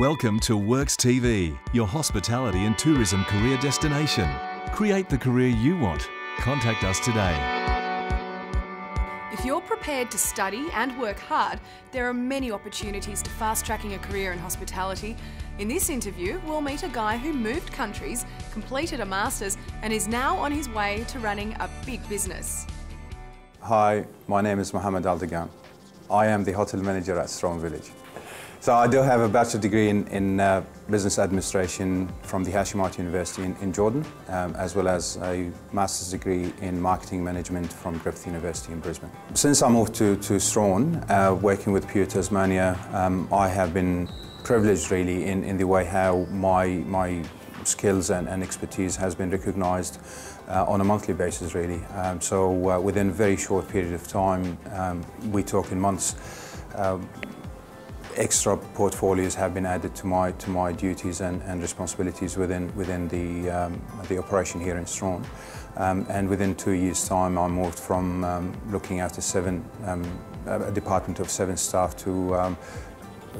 Welcome to Works TV, your hospitality and tourism career destination. Create the career you want. Contact us today. If you're prepared to study and work hard, there are many opportunities to fast tracking a career in hospitality. In this interview, we'll meet a guy who moved countries, completed a master's, and is now on his way to running a big business. Hi, my name is Mohammad Aldegan. I am the hotel manager at Strahan Village. So I do have a bachelor degree in, in uh, business administration from the Hashemite University in, in Jordan, um, as well as a master's degree in marketing management from Griffith University in Brisbane. Since I moved to, to Strahan, uh, working with Pure Tasmania, um, I have been privileged really in, in the way how my, my skills and, and expertise has been recognised uh, on a monthly basis really. Um, so uh, within a very short period of time, um, we talk in months, um, extra portfolios have been added to my to my duties and, and responsibilities within within the um, the operation here in Strahan. Um, and within two years' time, I moved from um, looking after seven um, a department of seven staff to um,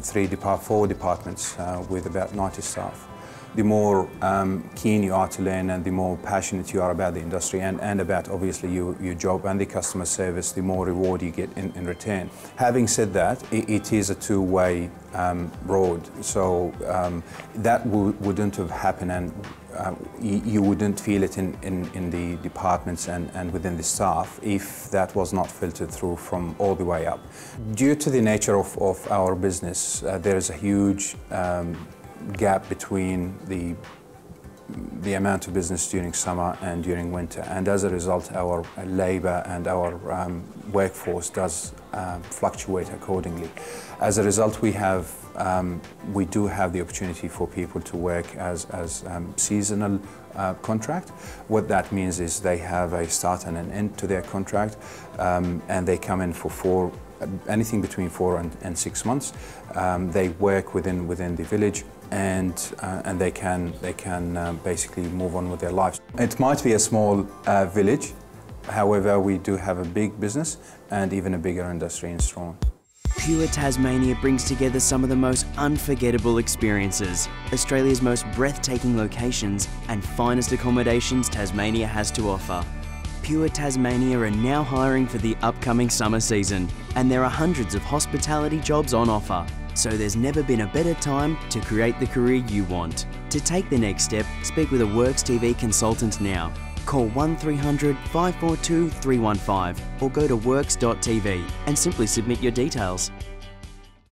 three depart four departments uh, with about 90 staff the more um, keen you are to learn and the more passionate you are about the industry and, and about obviously your, your job and the customer service, the more reward you get in, in return. Having said that, it, it is a two-way um, road, so um, that wouldn't have happened and uh, you, wouldn't feel it in, in, in, the departments and, and within the staff if that was not filtered through from all the way up. Due to the nature of, of our business, uh, there is a huge um, gap between the the amount of business during summer and during winter and as a result our labour and our um, workforce does uh, fluctuate accordingly. As a result we have um, we do have the opportunity for people to work as, as um, seasonal uh, contract. What that means is they have a start and an end to their contract um, and they come in for four anything between four and, and six months. Um, they work within within the village and uh, and they can they can uh, basically move on with their lives. It might be a small uh, village, however, we do have a big business and even a bigger industry in Strahan. Pure Tasmania brings together some of the most unforgettable experiences, Australia's most breathtaking locations, and finest accommodations Tasmania has to offer. Pure Tasmania are now hiring for the upcoming summer season, and there are hundreds of hospitality jobs on offer. So there's never been a better time to create the career you want. To take the next step, speak with a Works TV consultant now. Call 1300 542 315 or go to works.tv and simply submit your details.